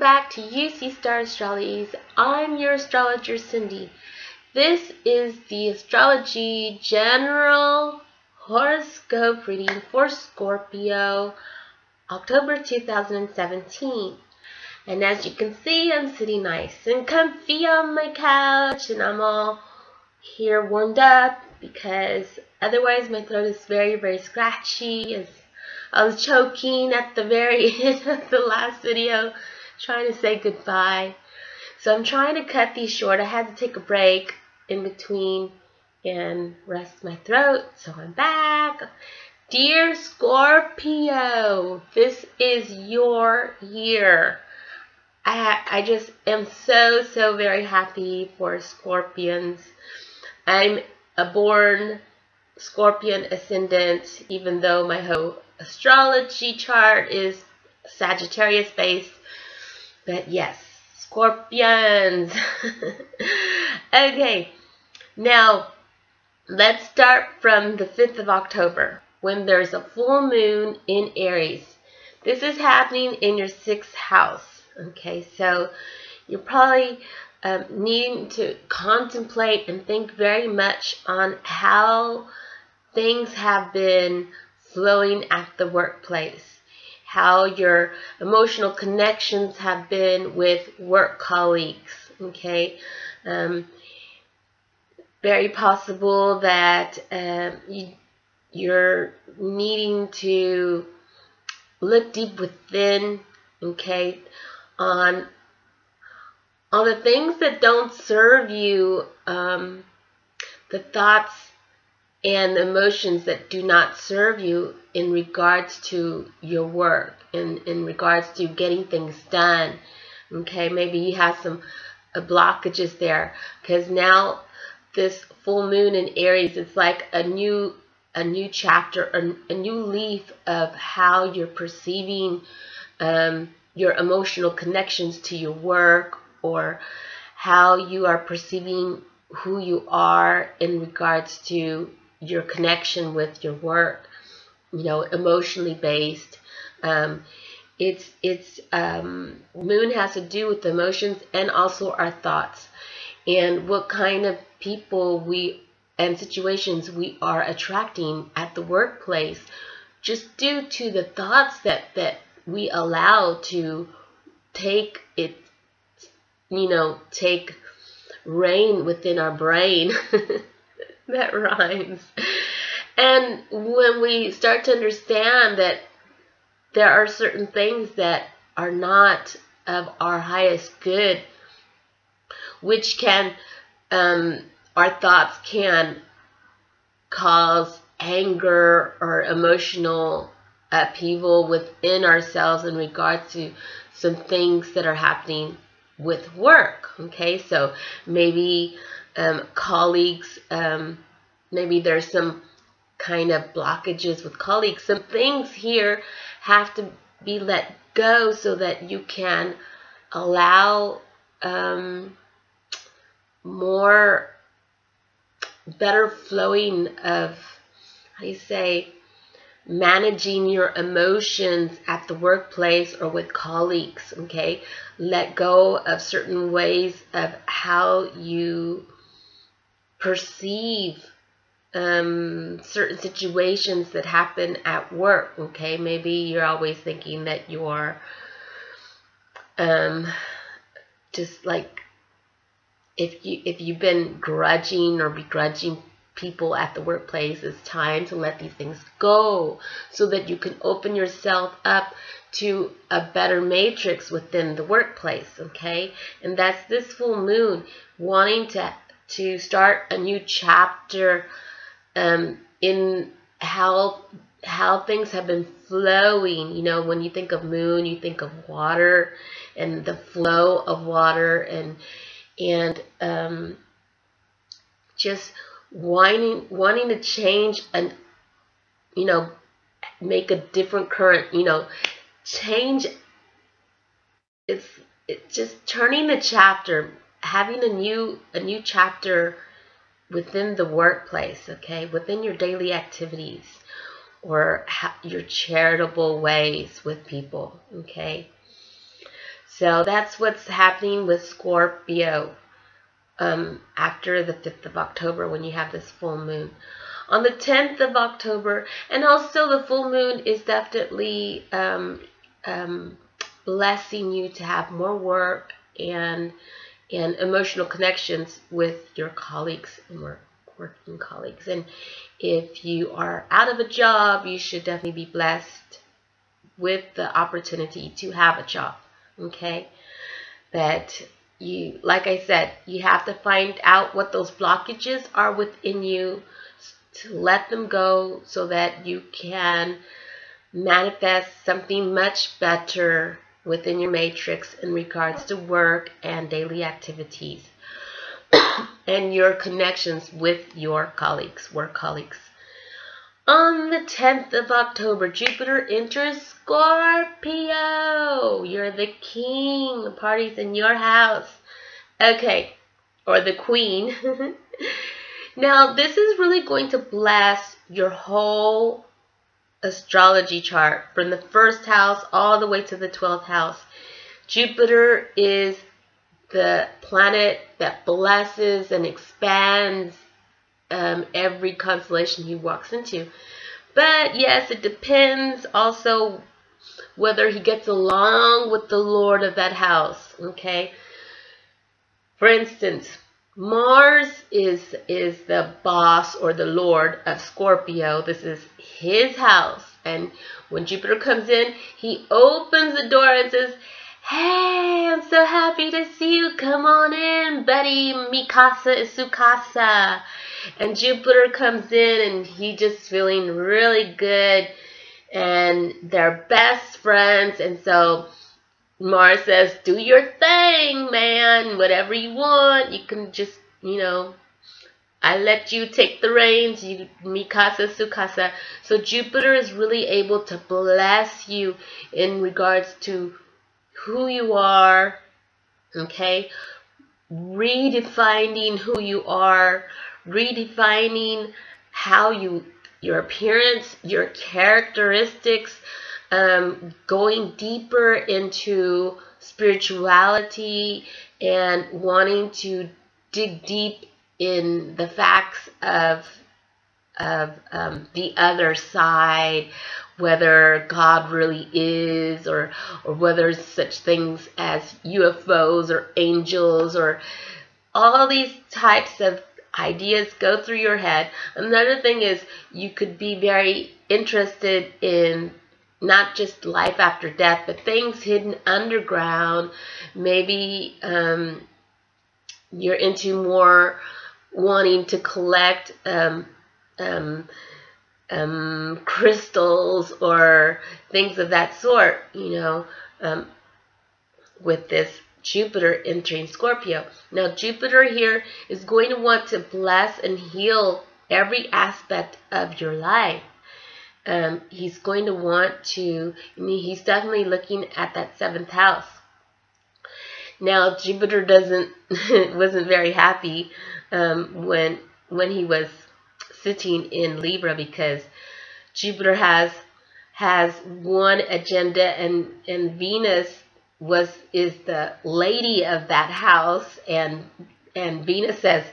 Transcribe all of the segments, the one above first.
Back to UC Star Astralis. I'm your astrologer Cyndi. This is the astrology general horoscope reading for Scorpio, October 2017. And as you can see, I'm sitting nice and comfy on my couch and I'm all here warmed up because otherwise my throat is very, very scratchy as I was choking at the very end of the last video trying to say goodbye. So I'm trying to cut these short. I had to take a break in between and rest my throat. So I'm back. Dear Scorpio, this is your year. I, I just am so, so very happy for Scorpions. I'm a born Scorpion ascendant, even though my whole astrology chart is Sagittarius based. But yes, Scorpions. okay, now let's start from the 5th of October when there's a full moon in Aries. This is happening in your sixth house. Okay, so you're probably um, needing to contemplate and think very much on how things have been flowing at the workplace, how your emotional connections have been with work colleagues, okay? Um, very possible that um, you, you're needing to look deep within, okay, on on the things that don't serve you, um, the thoughts and emotions that do not serve you in regards to your work, in, in regards to getting things done. Okay, maybe you have some uh, blockages there because now this full moon in Aries, it's like a new a new chapter, a, a new leaf of how you're perceiving um, your emotional connections to your work or how you are perceiving who you are in regards to your connection with your work, you know, emotionally based. Um, it's it's um, moon has to do with emotions and also our thoughts and what kind of people we and situations we are attracting at the workplace just due to the thoughts that that we allow to take it you know take reign within our brain that rhymes. And when we start to understand that there are certain things that are not of our highest good, which can, um, our thoughts can cause anger or emotional upheaval within ourselves in regards to some things that are happening with work. Okay, so maybe um, colleagues. Um, maybe there's some kind of blockages with colleagues. Some things here have to be let go so that you can allow um, more better flowing of how do you say managing your emotions at the workplace or with colleagues okay let go of certain ways of how you perceive um, certain situations that happen at work. Okay, maybe you're always thinking that you're um, just like if you if you've been grudging or begrudging people at the workplace, it's time to let these things go so that you can open yourself up to a better matrix within the workplace. Okay, and that's this full moon wanting to to start a new chapter um, in how how things have been flowing. You know, when you think of moon, you think of water and the flow of water and and um, just wanting wanting to change and you know make a different current. You know, change. It's it's just turning the chapter, having a new a new chapter within the workplace, okay, within your daily activities or your charitable ways with people, okay. So that's what's happening with Scorpio um, after the 5th of October when you have this full moon. On the 10th of October, and also the full moon is definitely um, um, blessing you to have more work and and emotional connections with your colleagues and work, working colleagues. And if you are out of a job, you should definitely be blessed with the opportunity to have a job. Okay, that you, like I said, you have to find out what those blockages are within you to let them go so that you can manifest something much better within your matrix in regards to work and daily activities and your connections with your colleagues, work colleagues. On the 10th of October, Jupiter enters Scorpio. You're the king. The party's in your house. Okay, or the queen. now, this is really going to bless your whole astrology chart from the first house all the way to the 12th house. Jupiter is the planet that blesses and expands um, every constellation he walks into. But yes, it depends also whether he gets along with the Lord of that house. Okay. For instance, Mars is is the boss or the lord of Scorpio. This is his house. And when Jupiter comes in, he opens the door and says, Hey, I'm so happy to see you. Come on in, buddy. Mikasa is Sukasa. And Jupiter comes in and he just feeling really good. And they're best friends. And so Mars says, do your thing, man. Whatever you want. You can just, you know, I let you take the reins, you Mikasa Sukasa. So Jupiter is really able to bless you in regards to who you are, okay? Redefining who you are, redefining how you your appearance, your characteristics, um, going deeper into spirituality and wanting to dig deep in the facts of of um, the other side, whether God really is, or or whether such things as UFOs or angels or all these types of ideas go through your head. Another thing is you could be very interested in not just life after death, but things hidden underground. Maybe um, you're into more wanting to collect um, um, um, crystals or things of that sort, you know, um, with this Jupiter entering Scorpio. Now, Jupiter here is going to want to bless and heal every aspect of your life. Um, he's going to want to, I mean, he's definitely looking at that seventh house. Now, Jupiter doesn't, wasn't very happy um, when when he was sitting in Libra because Jupiter has has one agenda and and Venus was is the lady of that house and and Venus says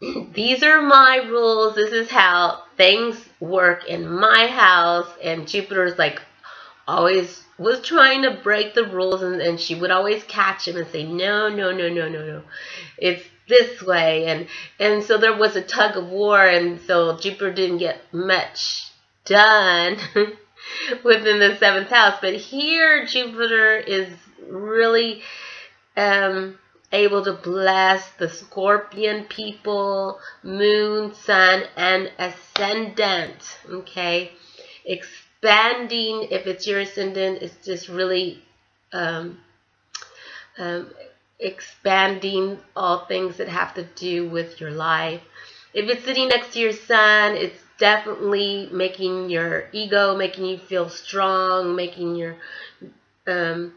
these are my rules. This is how things work in my house. And Jupiter's like always was trying to break the rules and, and she would always catch him and say no no no no no no. It's this way. And and so there was a tug of war and so Jupiter didn't get much done within the seventh house. But here Jupiter is really um, able to bless the scorpion people moon sun and ascendant okay? Expanding if it's your ascendant it's just really um, um, expanding all things that have to do with your life. If it's sitting next to your sun, it's definitely making your ego, making you feel strong, making your um,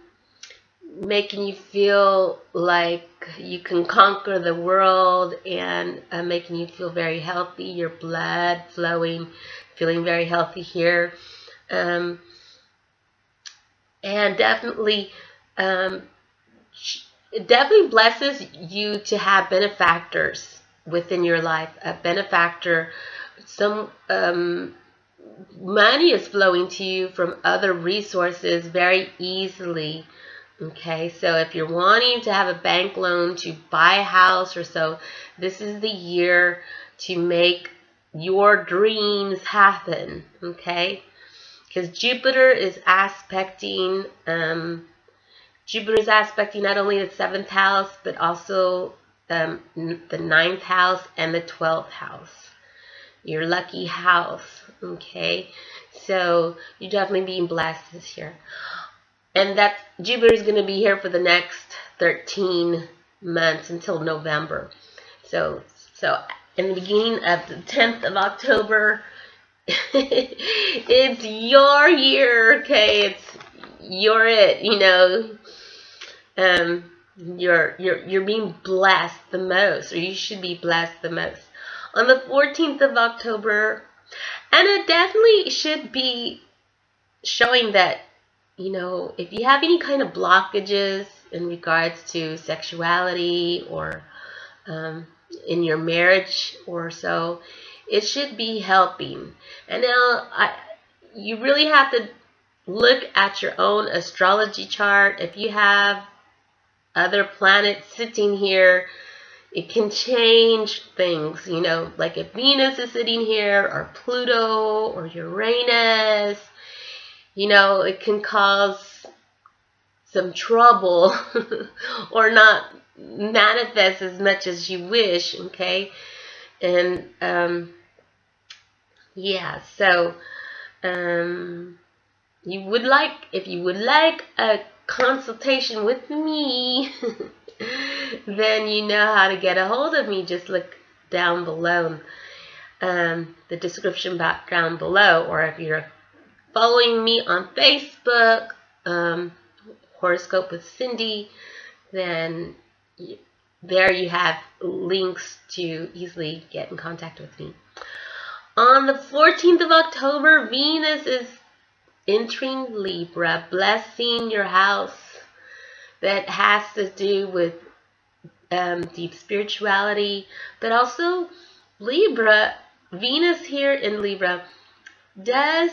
making you feel like you can conquer the world and uh, making you feel very healthy, your blood flowing, feeling very healthy here. Um, and definitely um, it definitely blesses you to have benefactors within your life. A benefactor, some um, money is flowing to you from other resources very easily. Okay, so if you're wanting to have a bank loan to buy a house or so, this is the year to make your dreams happen. Okay, because Jupiter is aspecting um, Jupiter is aspecting not only the seventh house but also um, the ninth house and the twelfth house. Your lucky house. Okay, so you're definitely being blessed this year, and that Jupiter is going to be here for the next 13 months until November. So, so in the beginning of the 10th of October, it's your year, okay? It's you're it, you know. Um, you're you're you're being blessed the most, or you should be blessed the most. On the 14th of October, and it definitely should be showing that, you know, if you have any kind of blockages in regards to sexuality or um, in your marriage or so, it should be helping. And now I, you really have to look at your own astrology chart. If you have other planets sitting here, it can change things, you know, like if Venus is sitting here or Pluto or Uranus, you know, it can cause some trouble or not manifest as much as you wish, okay? And um, yeah, so um, you would like, if you would like a consultation with me, then you know how to get a hold of me. Just look down below um, the description down below, or if you're following me on Facebook, um, Horoscope with Cyndi, then there you have links to easily get in contact with me. On the 14th of October, Venus is entering Libra, blessing your house that has to do with um, deep spirituality, but also Libra, Venus here in Libra does,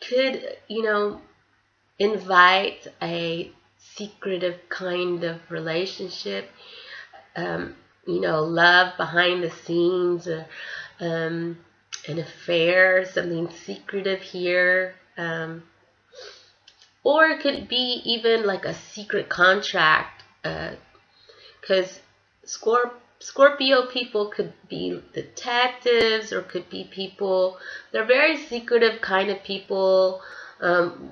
could, you know, invite a secretive kind of relationship, um, you know, love behind the scenes, uh, um, an affair, something secretive here. Um, or it could be even like a secret contract, because uh, Scorp Scorpio people could be detectives or could be people, they're very secretive kind of people. Um,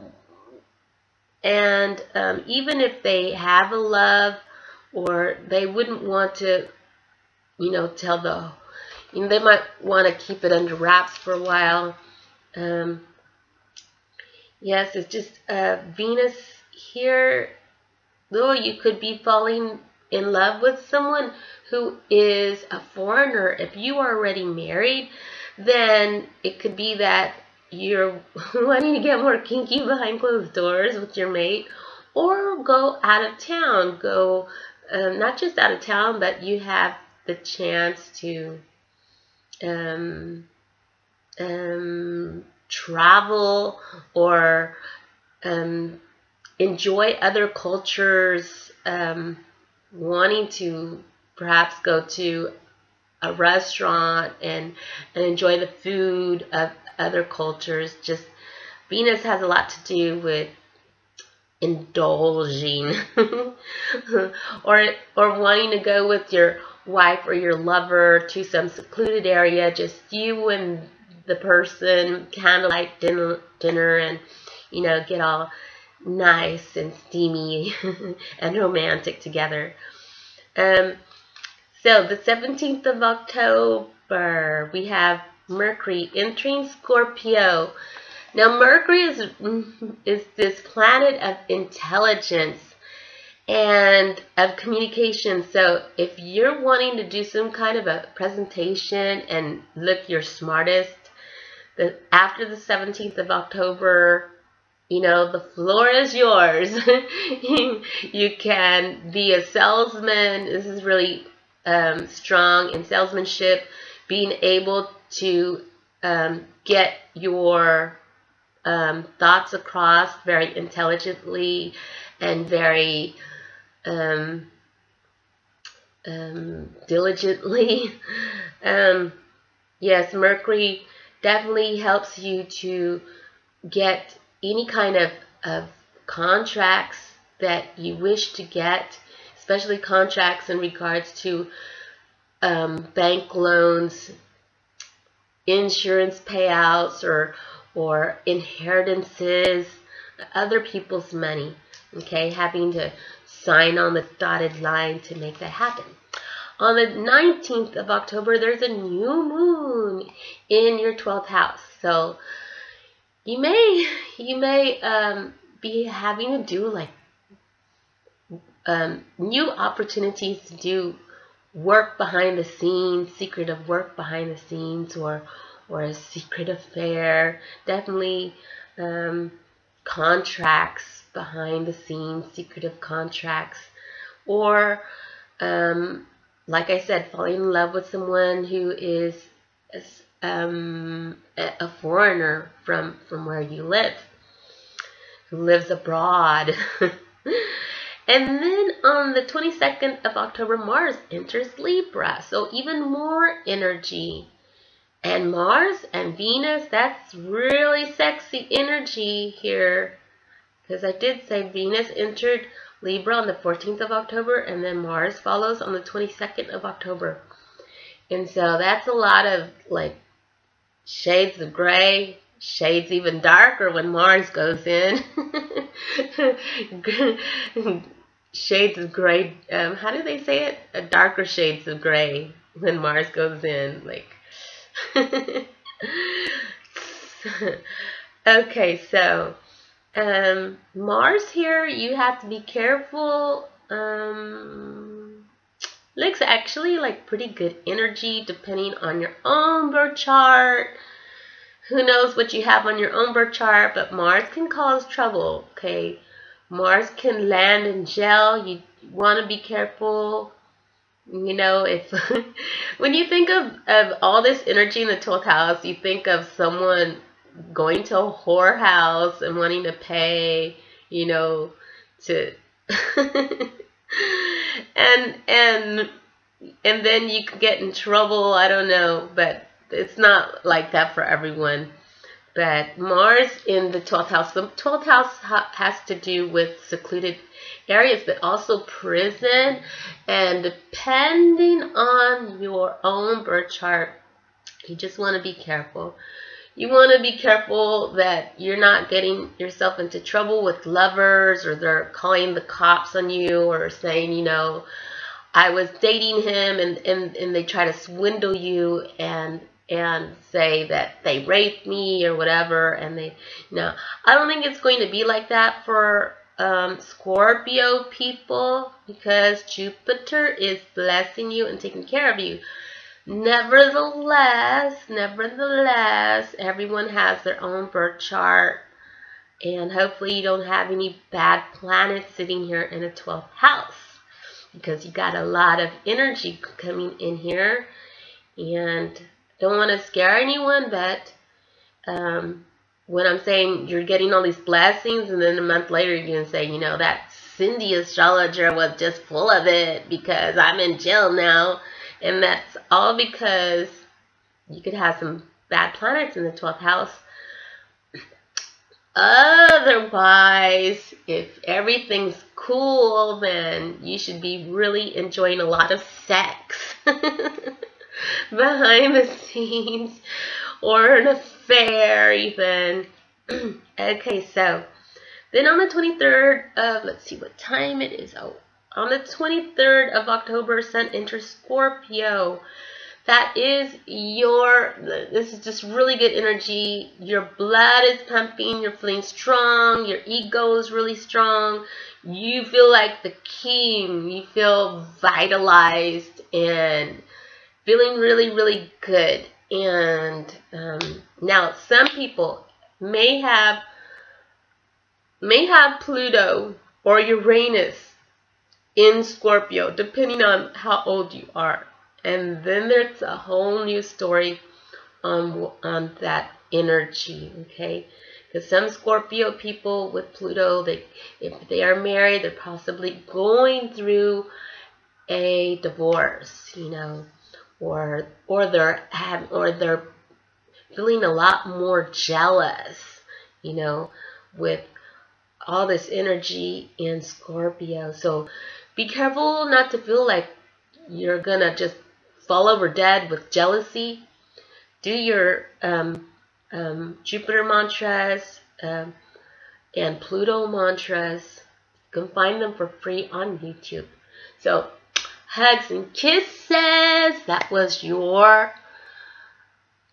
and um, even if they have a love or they wouldn't want to, you know, tell the, you know, they might want to keep it under wraps for a while. Um, yes, it's just uh, Venus here, though you could be falling in love with someone who is a foreigner. If you are already married, then it could be that you're wanting to get more kinky behind closed doors with your mate or go out of town go um, not just out of town but you have the chance to um, um, travel or um, enjoy other cultures um, wanting to perhaps go to a restaurant and, and enjoy the food of other cultures. Just Venus has a lot to do with indulging or or wanting to go with your wife or your lover to some secluded area just you and the person kind candlelight dinner dinner and you know get all nice and steamy and romantic together um so the 17th of October we have Mercury entering Scorpio. Now Mercury is, is this planet of intelligence and of communication. So if you're wanting to do some kind of a presentation and look your smartest, after the 17th of October, you know, the floor is yours. you can be a salesman. This is really um, strong in salesmanship, being able to um, get your um, thoughts across very intelligently and very um, um, diligently. Um, yes, Mercury definitely helps you to get any kind of, of contracts that you wish to get, especially contracts in regards to um, bank loans, insurance payouts, or or inheritances, other people's money. Okay, having to sign on the dotted line to make that happen. On the 19th of October, there's a new moon in your 12th house. So you may you may um, be having to do like um, new opportunities to do work behind the scenes, secretive work behind the scenes, or or a secret affair. Definitely um, contracts behind the scenes, secretive contracts, or um, like I said, falling in love with someone who is um, a foreigner from from where you live, who lives abroad. And then on the 22nd of October, Mars enters Libra. So even more energy. And Mars and Venus, that's really sexy energy here. Because I did say Venus entered Libra on the 14th of October and then Mars follows on the 22nd of October. And so that's a lot of like shades of gray, shades even darker when Mars goes in. shades of gray. Um, how do they say it? A darker shades of gray when Mars goes in. Like okay, so um, Mars here, you have to be careful. Um, looks actually like pretty good energy depending on your own birth chart. Who knows what you have on your own birth chart, but Mars can cause trouble, okay? Mars can land in jail. You want to be careful. You know, if when you think of, of all this energy in the 12th house, you think of someone going to a whorehouse and wanting to pay, you know, to and and and then you could get in trouble. I don't know, but it's not like that for everyone. But Mars in the 12th house, the 12th house ha has to do with secluded areas, but also prison. And depending on your own birth chart, you just want to be careful. You want to be careful that you're not getting yourself into trouble with lovers or they're calling the cops on you or saying, you know, I was dating him and, and, and they try to swindle you and and say that they raped me or whatever and they you know I don't think it's going to be like that for um, Scorpio people because Jupiter is blessing you and taking care of you. Nevertheless, nevertheless, everyone has their own birth chart and hopefully you don't have any bad planets sitting here in a 12th house because you got a lot of energy coming in here and don't want to scare anyone but um, when I'm saying you're getting all these blessings and then a month later you're going to say, you know, that Cyndi astrologer was just full of it because I'm in jail now. And that's all because you could have some bad planets in the 12th house. Otherwise, if everything's cool, then you should be really enjoying a lot of sex behind the scenes or an affair even. okay, so then on the 23rd of, let's see what time it is. Oh, on the 23rd of October, Sun enters Scorpio. That is your, this is just really good energy. Your blood is pumping, you're feeling strong, your ego is really strong. You feel like the king, you feel vitalized and feeling really, really good. And um, now some people may have may have Pluto or Uranus in Scorpio, depending on how old you are. And then there's a whole new story on, on that energy, okay? Because some Scorpio people with Pluto, they, if they are married, they're possibly going through a divorce, you know, or or they're have, or they're feeling a lot more jealous, you know, with all this energy in Scorpio. So be careful not to feel like you're gonna just fall over dead with jealousy. Do your um, um, Jupiter mantras um, and Pluto mantras. You can find them for free on YouTube. So, hugs and kisses. That was your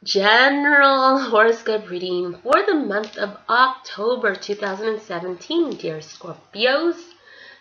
general horoscope reading for the month of October 2017, dear Scorpios.